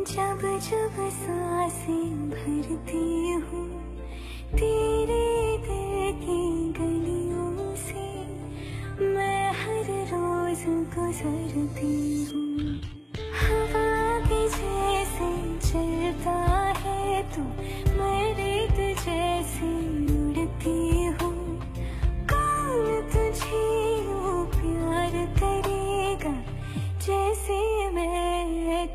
जब जब साँसें भरती हूँ तेरे दिल की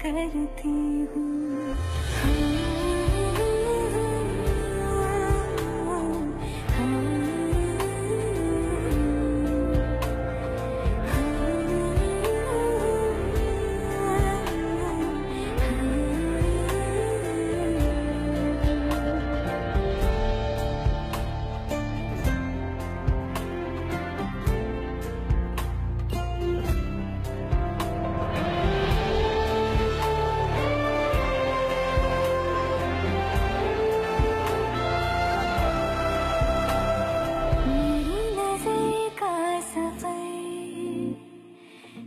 करती हूँ।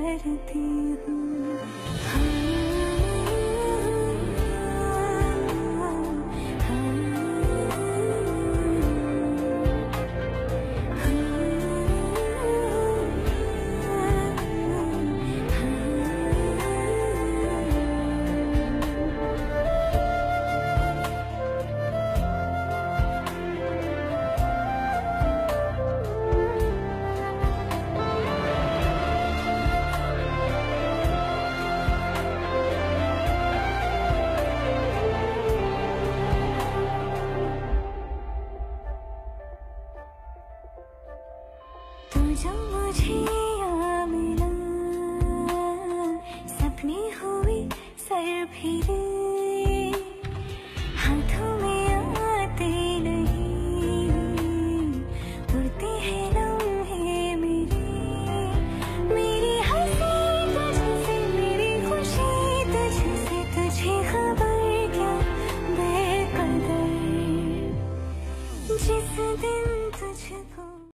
perdido. सपने हुए सर फिरी